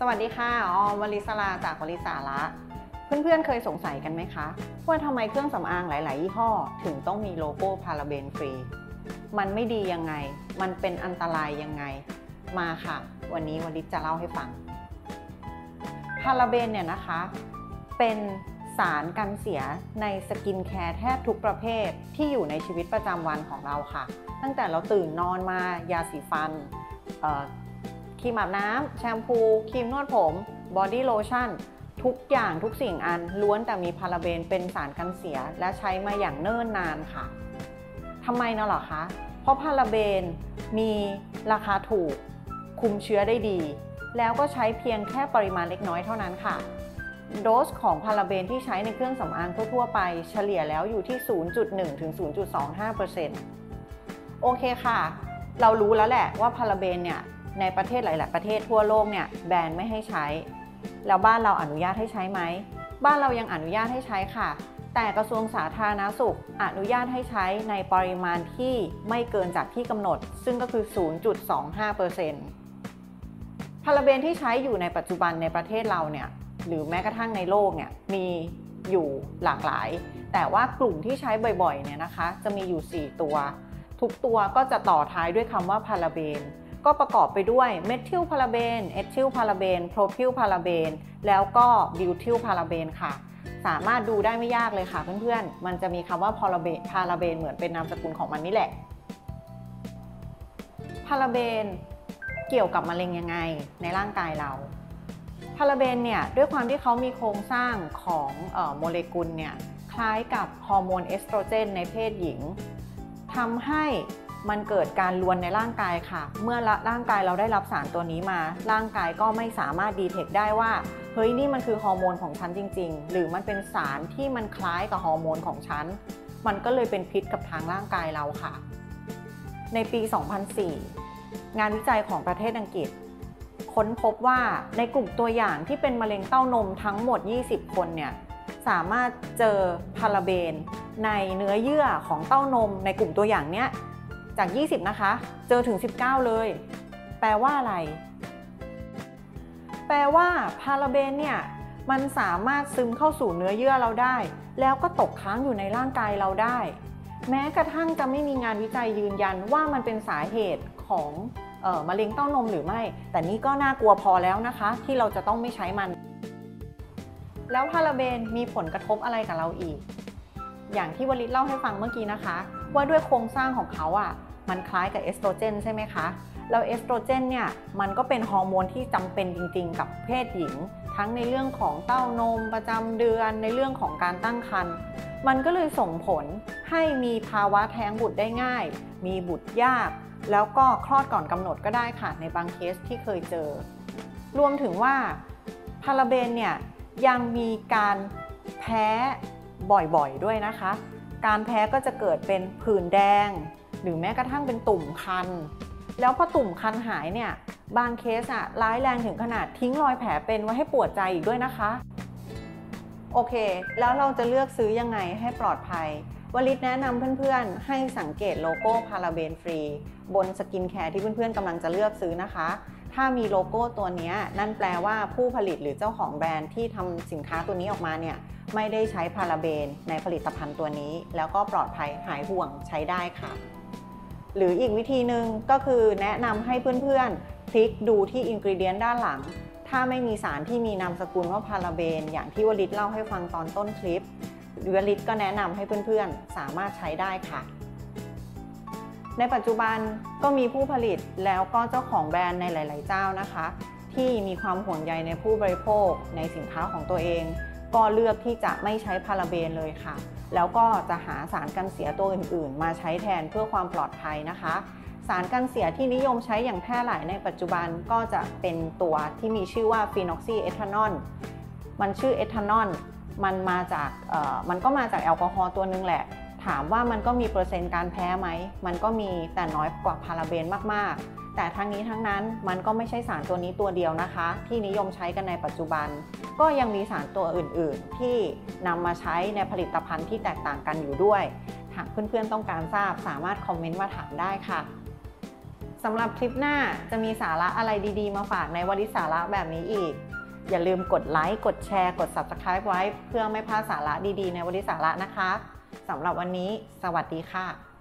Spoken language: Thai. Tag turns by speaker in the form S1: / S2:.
S1: สวัสดีค่ะ ออมวลิสลาจากวลิสาระ เพื่อนๆเคยสงสัยกันไหมคะ ว่าทำไมเครื่องสำอางหลาย ๆ ยี่ห้อ ถึงต้องมีโลโก้ Paraben Free มันไม่ดียังไง มันเป็นอันตรายยังไง มาค่ะ วันนี้วลิสจะเล่าให้ฟัง พาราเบนเนี่ยนะคะ เป็นสารกันเสียในสกินแคร์แทบทุกประเภทที่อยู่ในชีวิตประจำวันของเราค่ะ ตั้งแต่เราตื่นนอนมายาสีฟัน ครีมอาบน้ำแชมพูครีมนวดผมบอดี้โลชั่นทุกอย่างทุกสิ่งอันล้วนแต่มีพาราเบนเป็นสารกันเสีย และใช้มาอย่างเนิ่นนานค่ะทำไมนะหรอคะ เพราะพาราเบนมีราคาถูก คุมเชื้อได้ดี แล้วก็ใช้เพียงแค่ปริมาณเล็กน้อยเท่านั้นค่ะ โดสของพาราเบนที่ใช้ในเครื่องสำอางทั่วๆไป เฉลี่ยแล้วอยู่ที่ 0.1 ถึง 0.25%โอเคค่ะ เรารู้แล้วแหละว่าพาราเบนเนี่ย ในประเทศหลาย ๆ ประเทศทั่วโลกเนี่ยแบนไม่ให้ใช้ แล้วบ้านเราอนุญาตให้ใช้ไหม บ้านเรายังอนุญาตให้ใช้ค่ะ แต่กระทรวงสาธารณาสุข อนุญาตให้ใช้ในปริมาณที่ไม่เกินจากที่กำหนด ซึ่งก็คือ 0.25%พาราเบนที่ใช้อยู่ในปัจจุบันในประเทศเราเนี่ยหรือแม้กระทั่งในโลกเนี่ยมีอยู่หลากหลาย แต่ว่ากลุ่มที่ใช้บ่อย ๆ เนี่ยนะคะ จะมีอยู่ 4 ตัว ทุกตัวก็จะต่อท้ายด้วยคำว่าพาราเบน ก็ประกอบไปด้วยเมทิลพาราเบน เอทิลพาราเบน โพรพิลพาราเบน แล้วก็บิวทิลพาราเบนค่ะ สามารถดูได้ไม่ยากเลยค่ะเพื่อนๆ มันจะมีคำว่าพาราเบนพาราเบนเหมือนเป็นนามสกุลของมันนี่แหละ พาราเบนเกี่ยวกับมะเร็งยังไงในร่างกายเรา พาราเบนเนี่ยด้วยความที่เขามีโครงสร้างของโมเลกุลเนี่ยคล้ายกับฮอร์โมนเอสโตรเจนในเพศหญิงทำให้ มันเกิดการลวนในร่างกายค่ะ เมื่อร่างกายเราได้รับสารตัวนี้มา ร่างกายก็ไม่สามารถดีเทคได้ว่า เฮ้ยนี่มันคือฮอร์โมนของฉันจริง ๆ หรือมันเป็นสารที่มันคล้ายกับฮอร์โมนของฉัน มันก็เลยเป็นพิษกับทางร่างกายเราค่ะ ในปี 2004 งานวิจัยของประเทศอังกฤษ ค้นพบว่าในกลุ่มตัวอย่างที่เป็นมะเร็งเต้านมทั้งหมด 20 คนเนี่ยสามารถเจอพาราเบนในเนื้อเยื่อของเต้านมในกลุ่มตัวอย่างเนี้ย จาก 20 นะคะ เจอถึง 19 เลย แปลว่าอะไร แปลว่าพาราเบนเนี่ยมันสามารถซึมเข้าสู่เนื้อเยื่อเราได้ แล้วก็ตกค้างอยู่ในร่างกายเราได้ แม้กระทั่งจะไม่มีงานวิจัยยืนยันว่ามันเป็นสาเหตุของออมะเร็งเต้านมหรือไม่ แต่นี่ก็น่ากลัวพอแล้วนะคะ ที่เราจะต้องไม่ใช้มัน แล้วพาราเบนมีผลกระทบอะไรกับเราอีก อย่างที่วลิตเล่าให้ฟังเมื่อกี้นะคะ ว่าด้วยโครงสร้างของเขาอะ่ะ มันคล้ายกับเอสโตรเจนใช่ไหมคะแล้วเอสโตรเจนเนี่ยมันก็เป็นฮอร์โมนที่จำเป็นจริงๆ กับเพศหญิง ทั้งในเรื่องของเต้านมประจำเดือนในเรื่องของการตั้งครรภ์มันก็เลยส่งผลให้มีภาวะแท้งบุตรได้ง่าย มีบุตรยาก แล้วก็คลอดก่อนกำหนดก็ได้ค่ะในบางเคสที่เคยเจอ รวมถึงว่าพาราเบนเนี่ยยังมีการแพ้บ่อยๆด้วยนะคะ การแพ้ก็จะเกิดเป็นผื่นแดง หรือแม้กระทั่งเป็นตุ่มคัน แล้วพอตุ่มคันหายเนี่ย บางเคสอะร้ายแรงถึงขนาดทิ้งรอยแผลเป็นไว้ให้ปวดใจอีกด้วยนะคะ โอเค แล้วเราจะเลือกซื้อยังไงให้ปลอดภัยวลิสแนะนำเพื่อนๆ ให้สังเกตโลโก้ Paraben Free บนสกินแคร์ที่เพื่อนๆกำลังจะเลือกซื้อนะคะ ถ้ามีโลโก้ตัวนี้นั่นแปลว่าผู้ผลิตหรือเจ้าของแบรนด์ที่ทำสินค้าตัวนี้ออกมาเนี่ยไม่ได้ใช้พาราเบนในผลิตภัณฑ์ตัวนี้ แล้วก็ปลอดภัยหายห่วงใช้ได้ค่ะ หรืออีกวิธีหนึ่งก็คือแนะนำให้เพื่อนๆ พลิกดูที่ ingredient ด้านหลัง ถ้าไม่มีสารที่มีนามสกุลว่าพาราเบน อย่างที่วลิตเล่าให้ฟังตอนต้นคลิปวลิตก็แนะนำให้เพื่อนๆ สามารถใช้ได้ค่ะ ในปัจจุบันก็มีผู้ผลิตแล้วก็เจ้าของแบรนด์ในหลาย ๆ เจ้านะคะ ที่มีความห่วงใยในผู้บริโภคในสินค้าของตัวเอง ก็เลือกที่จะไม่ใช้พาราเบนเลยค่ะ แล้วก็จะหาสารกันเสียตัวอื่น ๆ มาใช้แทนเพื่อความปลอดภัยนะคะ สารกันเสียที่นิยมใช้อย่างแพร่หลายในปัจจุบันก็จะเป็นตัวที่มีชื่อว่าฟีนอกซีเอทานอลมันชื่อเอทานอลมันมาจากมันก็มาจากแอลกอฮอล์ตัวนึงแหละ ถามว่ามันก็มีเปอร์เซ็นต์การแพ้ไหม มันก็มีแต่น้อยกว่าพาราเบนมาก ๆ แต่ทั้งนี้ทั้งนั้นมันก็ไม่ใช่สารตัวนี้ตัวเดียวนะคะ ที่นิยมใช้กันในปัจจุบัน ก็ยังมีสารตัวอื่นๆ ที่นำมาใช้ในผลิตภัณฑ์ที่แตกต่างกันอยู่ด้วยหากเพื่อนๆต้องการทราบสามารถคอมเมนต์มาถามได้ค่ะสำหรับคลิปหน้าจะมีสาระอะไรดีๆ มาฝากในวันนี้สาระแบบนี้อีก อย่าลืมกดไลค์กดแชร์ กด Subscribe ไว้ เพื่อไม่พลาดสาระดีๆ ในวันนี้สาระนะคะสำหรับวันนี้ สวัสดีค่ะ